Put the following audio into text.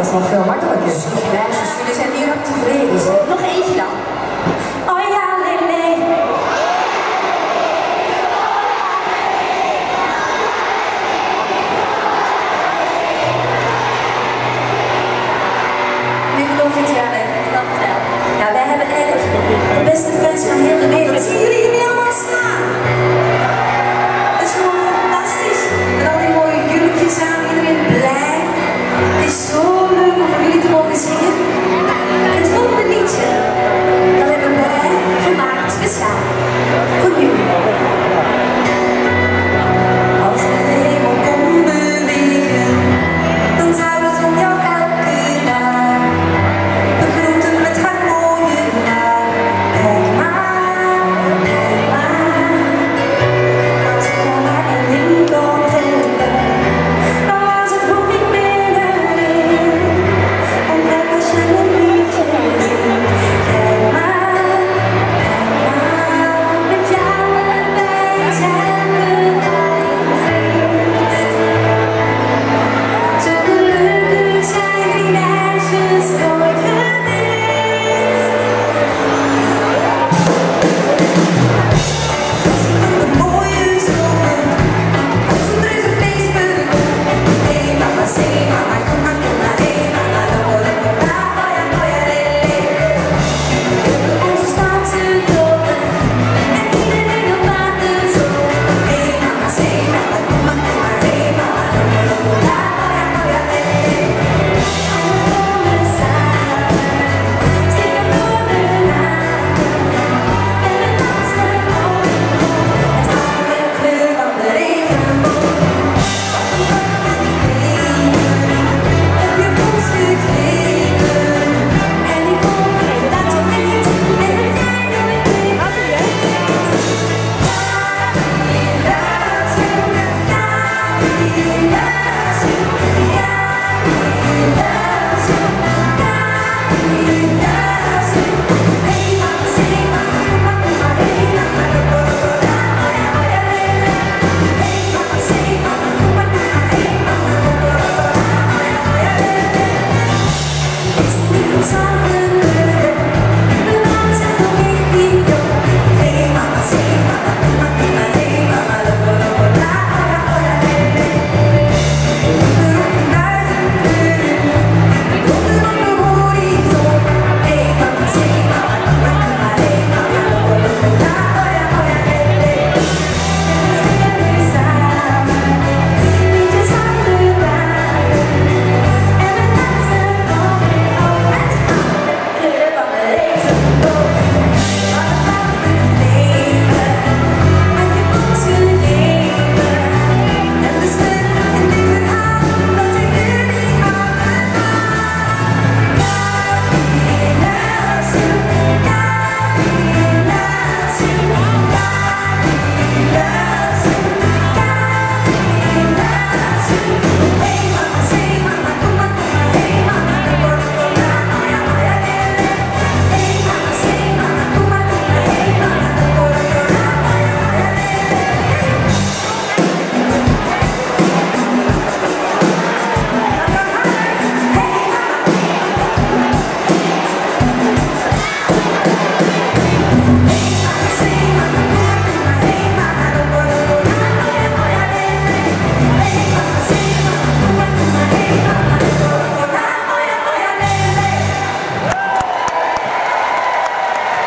dat is nog veel makkelijker. Meisjes, jullie zijn hier ook tevreden.